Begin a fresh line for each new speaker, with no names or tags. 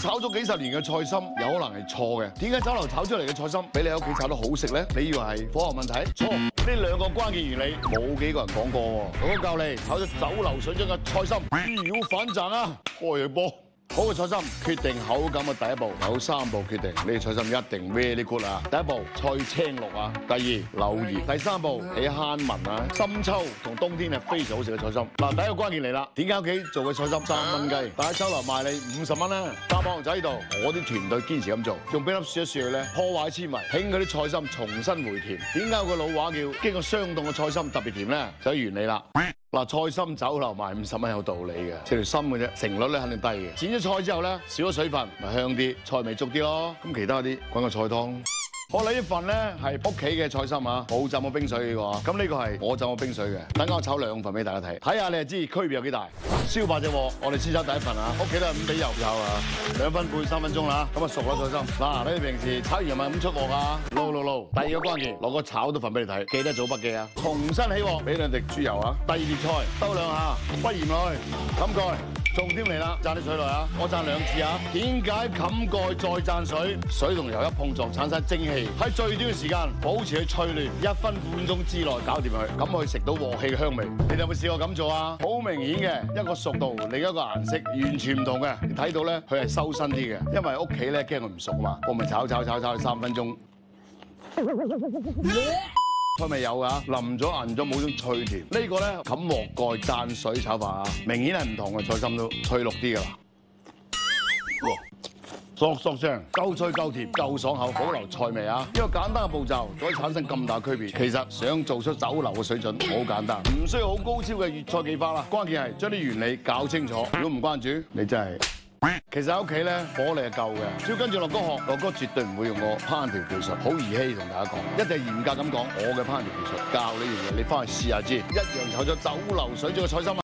炒咗幾十年嘅菜心有可能係錯嘅。點解酒樓炒出嚟嘅菜心比你喺屋企炒得好食咧？你以為係科學問題？錯，呢兩個關鍵原理冇幾個人講過喎。我教你炒咗酒樓水準嘅菜心，豬妖反賺啊！開波。好嘅菜心決定口感嘅第一步有三步決定，呢個菜心一定 very good 啊！第一步菜青綠啊，第二柳葉，第三步起慳文啊！深秋同冬天係非常好食嘅菜心。嗱，第一個關鍵嚟啦，點解屋企做嘅菜心三蚊雞，但喺酒樓賣你五十蚊咧？大幫仔呢度，我啲團隊堅持咁做，用冰粒雪一雪咧，破壞纖維，令嗰啲菜心重新回甜。點解有個老話叫經過霜凍嘅菜心特別甜咧？就係原理啦。嗱，菜心酒樓賣五十蚊有道理嘅，食條心嘅啫，成率咧肯定低嘅。剪咗菜之後咧，少咗水分，咪香啲，菜味足啲咯。咁其他啲滾個菜湯。我呢一份咧係屋企嘅菜心啊，冇浸過冰水嘅喎。咁呢個係我浸過冰水嘅。等間我炒兩份俾大家睇，睇下你就知區別有幾大。燒八隻鑊，我哋先炒第一份啊。屋企都係五比油油啊，兩分半三分鐘啦。咁啊熟啦菜心。嗱，你平時炒完又咪咁出鑊啊？撈撈撈。第二個關鍵，攞個炒多份俾你睇，記得做筆記啊。重新起鑊，俾兩滴豬油啊。第二碟菜，兜兩下，不鹽落去，冚蓋。重點嚟啦，讚啲水落啊！我讚兩次啊！點解冚蓋再讚水？水同油一碰撞產生蒸汽，喺最短嘅時間保持佢脆嫩，一分半鐘之內搞掂佢，咁可以食到。鑊氣嘅香味。你哋有冇試過咁做啊？好明顯嘅一個熟度，另一個顏色完全唔同嘅。你睇到。咧，佢係收身啲嘅，因為屋企咧驚佢唔熟啊嘛，我咪炒炒炒炒三分鐘。菜味有㗎，淋咗銀咗冇種脆甜。呢個咧冚鑊蓋蘸水炒飯啊，明顯係唔同嘅菜心都脆綠啲㗎啦。哇，索索聲，夠脆夠甜夠爽口，保留菜味啊！呢個簡單嘅步驟可以產生咁大區別。其實想做出酒樓嘅水準好簡單，唔需要好高超嘅粵菜技法啦。關鍵係將啲原理搞清楚。如果唔關注，你真係〜其实喺屋企咧，火力系够嘅，只要跟住乐哥学，乐哥绝对唔会用我烹调技术，好儿戏同大家讲，一定系严格咁讲我嘅烹调技术，教你样嘢，你翻去试下知，一样有咗酒流水仲有菜心！